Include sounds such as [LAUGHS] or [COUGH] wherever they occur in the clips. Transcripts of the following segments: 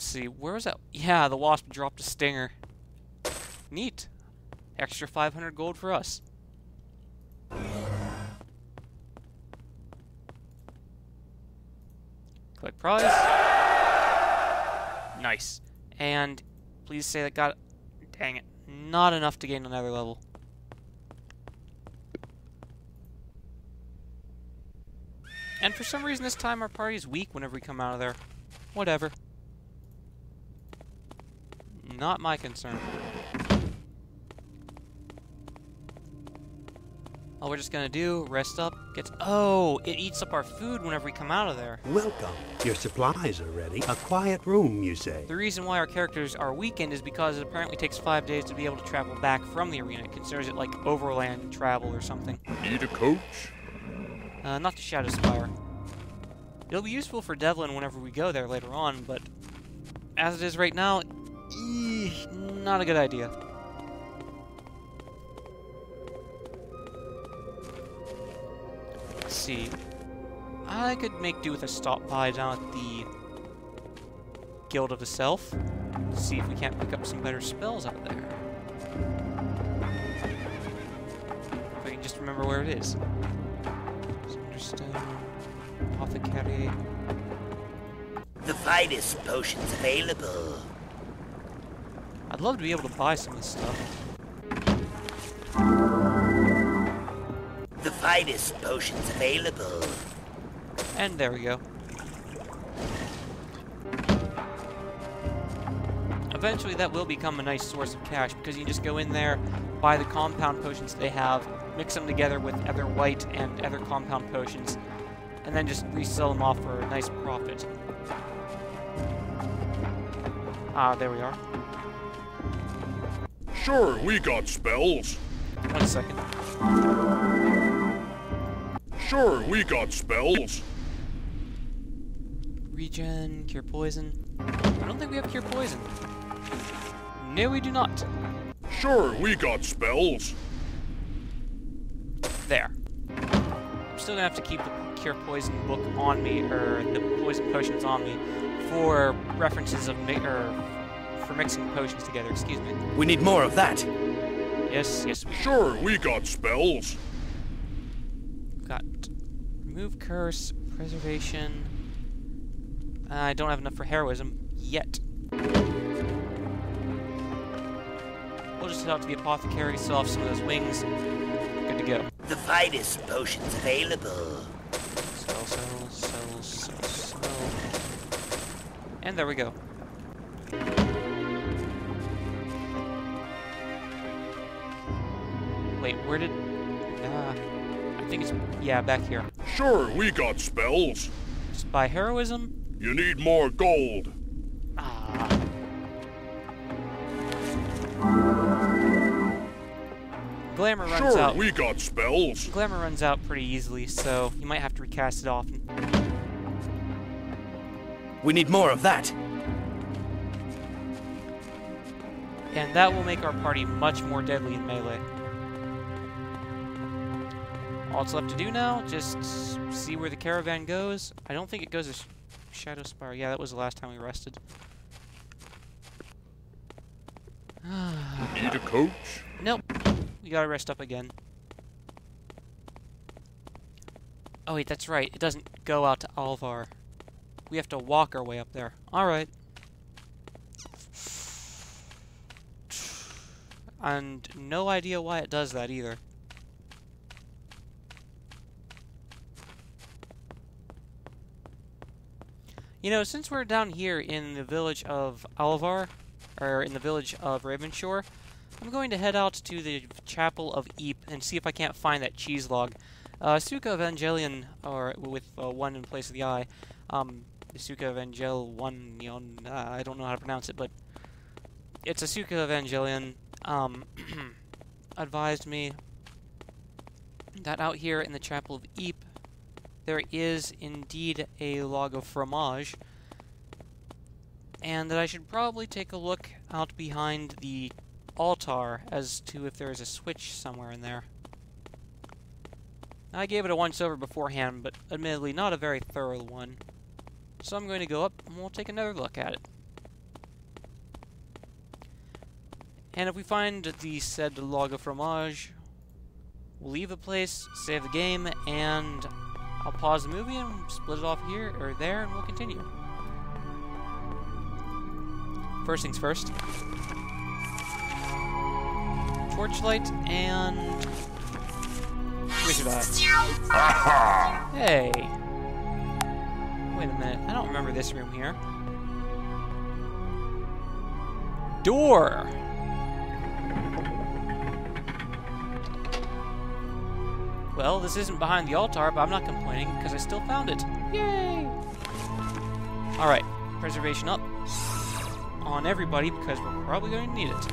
Let's see, where was that? Yeah, the wasp dropped a stinger. Neat. Extra 500 gold for us. Click prize. Nice. And please say that got... Dang it. Not enough to gain another level. And for some reason this time our party is weak whenever we come out of there. Whatever. Not my concern. All we're just gonna do, rest up, get... Oh, it eats up our food whenever we come out of there. Welcome. Your supplies are ready. A quiet room, you say? The reason why our characters are weakened is because it apparently takes five days to be able to travel back from the arena. It considers it like overland travel or something. Need a coach? Uh, not the Shadow Spire. It'll be useful for Devlin whenever we go there later on, but as it is right now, not a good idea. Let's see. I could make do with a stop by down at the Guild of the Self. See if we can't pick up some better spells out there. If I can just remember where it is. Sunderstone, Apothecary. The finest potions available. I'd love to be able to buy some of this stuff. The finest potions available. And there we go. Eventually that will become a nice source of cash because you can just go in there, buy the compound potions they have, mix them together with other white and other compound potions, and then just resell them off for a nice profit. Ah, there we are. Sure, we got spells. One second. Sure, we got spells. Regen, cure poison. I don't think we have cure poison. No, we do not. Sure, we got spells. There. I'm still gonna have to keep the cure poison book on me, or the poison potions on me, for references of or for mixing potions together. Excuse me. We need more of that. Yes, yes, we Sure, we got spells. got remove curse, preservation. Uh, I don't have enough for heroism yet. We'll just head out to the apothecary, sell off some of those wings. Good to go. The finest potions available. Sell, sell, sell, sell, sell. And there we go. Wait, where did... Uh, I think it's... Yeah, back here. Sure, we got spells. Just buy heroism. You need more gold. Ah. Glamour runs Sure, out. Sure, we got spells. Glamour runs out pretty easily, so you might have to recast it often. We need more of that. And that will make our party much more deadly in melee. All it's left to do now, just see where the caravan goes. I don't think it goes to Sh Shadow Spire. Yeah, that was the last time we rested. Need a coach? nope. We gotta rest up again. Oh wait, that's right. It doesn't go out to Alvar. We have to walk our way up there. Alright. And no idea why it does that either. You know, since we're down here in the village of Alvar, or in the village of Ravenshore, I'm going to head out to the Chapel of Eep and see if I can't find that cheese log. Uh, Suka Evangelion, or with uh, one in place of the I, um, Suka Evangel one, uh, I don't know how to pronounce it, but it's a Suka Evangelion, um, [CLEARS THROAT] advised me that out here in the Chapel of Eep, there is indeed a log of fromage, and that I should probably take a look out behind the altar as to if there is a switch somewhere in there. I gave it a once-over beforehand, but admittedly not a very thorough one. So I'm going to go up and we'll take another look at it. And if we find the said log of fromage, we'll leave the place, save the game, and I'll pause the movie and split it off here or there, and we'll continue. First things first. Torchlight and wizard eye. [LAUGHS] Hey. Wait a minute. I don't remember this room here. Door. Well, this isn't behind the altar, but I'm not complaining because I still found it. Yay! Alright, preservation up on everybody because we're probably going to need it.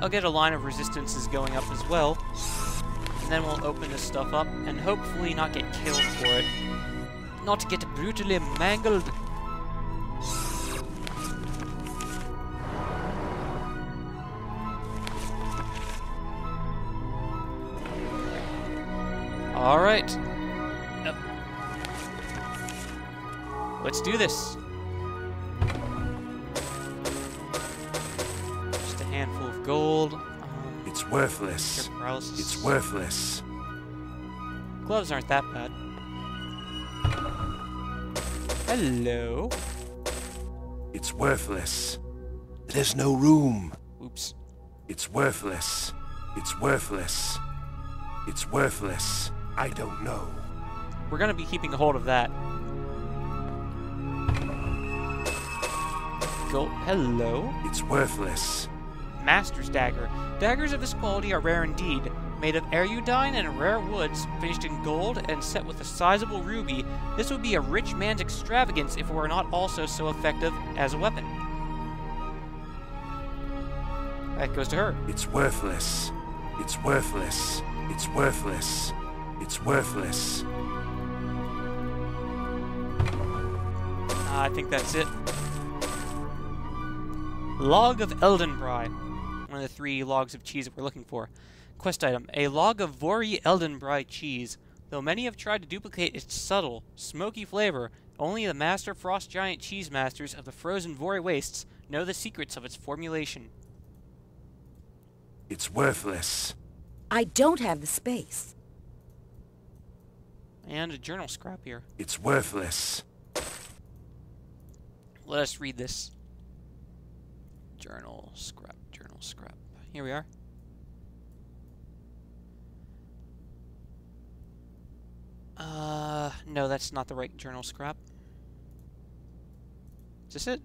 I'll get a line of resistances going up as well. And then we'll open this stuff up and hopefully not get killed for it. Not get brutally mangled. Alright. Yep. Let's do this. Just a handful of gold. Um, It's worthless. It's worthless. Gloves aren't that bad. Hello. It's worthless. There's no room. Oops. It's worthless. It's worthless. It's worthless. I don't know. We're gonna be keeping a hold of that. Go. Hello. It's worthless. Master's Dagger. Daggers of this quality are rare indeed. Made of erudine and rare woods, finished in gold and set with a sizable ruby, this would be a rich man's extravagance if it were not also so effective as a weapon. That goes to her. It's worthless. It's worthless. It's worthless. It's worthless. Ah, I think that's it. Log of Eldenbrie. One of the three logs of cheese that we're looking for. Quest item. A log of Vori Eldenbrie cheese. Though many have tried to duplicate its subtle, smoky flavor, only the master frost giant cheese masters of the frozen Vori wastes know the secrets of its formulation. It's worthless. I don't have the space. And a journal scrap here. It's worthless. Let us read this. Journal scrap, journal scrap. Here we are. Uh, no, that's not the right journal scrap. Is this it?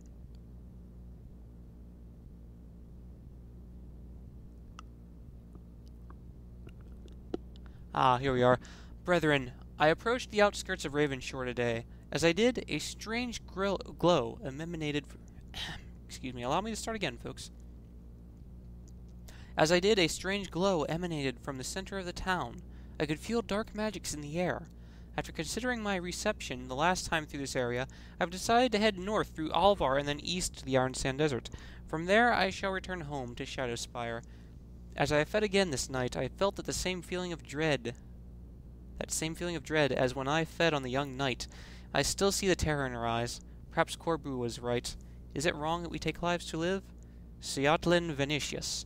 Ah, here we are. Brethren, I approached the outskirts of Ravenshore today. As I did, a strange grill- glow emanated. F- [CLEARS THROAT] Excuse me, allow me to start again, folks. As I did, a strange glow emanated from the center of the town. I could feel dark magics in the air. After considering my reception the last time through this area, I've decided to head north through Alvar and then east to the Iron Sand Desert. From there, I shall return home to Shadowspire. As I fed again this night, I felt that the same feeling of dread. That same feeling of dread as when I fed on the young knight. I still see the terror in her eyes. Perhaps Korbu was right. Is it wrong that we take lives to live? Seatlin Venetius.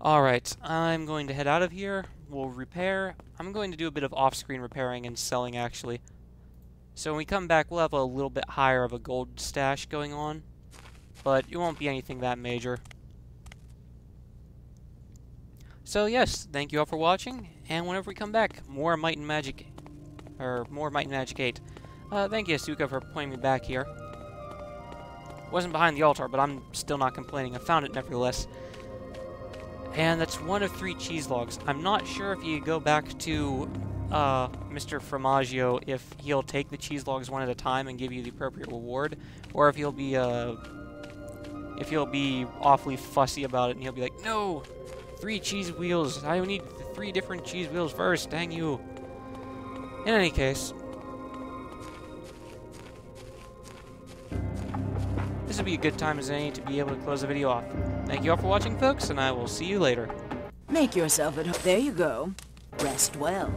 Alright, I'm going to head out of here. We'll repair. I'm going to do a bit of off-screen repairing and selling, actually. So when we come back, we'll have a little bit higher of a gold stash going on. But it won't be anything that major. So yes, thank you all for watching, and whenever we come back, more Might and Magic, or more Might and Magic 8. Uh, thank you, Asuka, for pointing me back here. Wasn't behind the altar, but I'm still not complaining. I found it nevertheless. And that's one of three cheese logs. I'm not sure if you go back to uh, Mr. Formaggio if he'll take the cheese logs one at a time and give you the appropriate reward, or if he'll be uh, if he'll be awfully fussy about it and he'll be like, no, three cheese wheels. I need three different cheese wheels first. Dang you. In any case, this would be a good time as any to be able to close the video off. Thank you all for watching, folks, and I will see you later. Make yourself at home. There you go. Rest well.